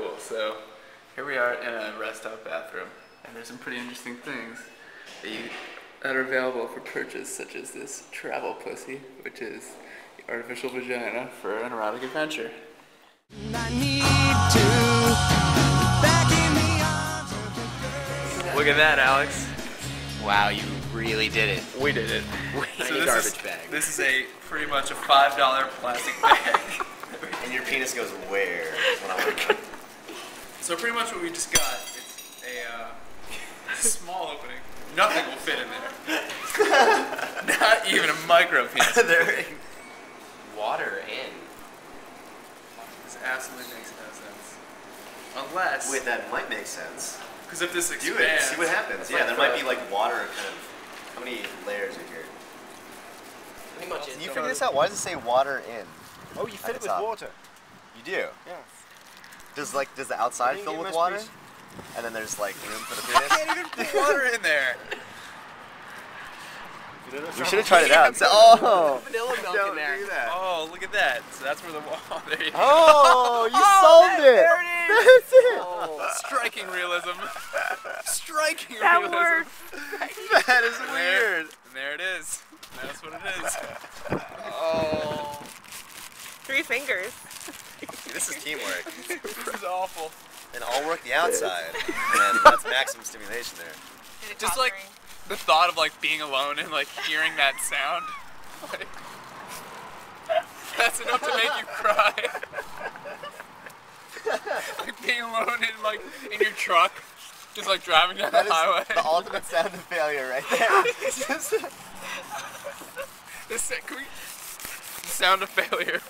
cool. So here we are in a rest stop bathroom, and there's some pretty interesting things that, you, that are available for purchase, such as this travel pussy, which is the artificial vagina for an erotic adventure. Look at that, Alex. Wow, you really did it. We did it. in a this garbage is, bag. This is a pretty much a five dollar plastic bag. And your penis goes where? That's what I want to know. So pretty much what we just got is a uh, small opening. Nothing will fit in there. Not even a micro penis. There- Water in. This absolutely makes no sense. Unless, Wait, that might make sense. because if this Do expands, it. See what happens. Yeah, like there might be like water kind of. How many layers are here? Pretty much Can you figure this out? Why does it say water in? Oh, you fill it with top. water. You do. Yes. Does like does the outside fill with water? be- And then there's like room for the I penis. can't even put water in there. we should have tried it out. So, oh, Vanilla milk don't in there. do that. Oh, look at that. So that's where the wall. Oh, there you go. Oh, you Oh, solved there- it. there it That's it. Oh, Striking realism. Striking That realism. works. That is And there- weird. And there it is. That's what it is. Three fingers. this is teamwork. This is awful. And I'll work the outside. And that's maximum stimulation there. Just like the thought of like being alone and like hearing that sound. Like, that's enough to make you cry. like being alone in like in your truck, just like driving down That the is highway. the ultimate sound of failure right there. The can we- the sound of failure.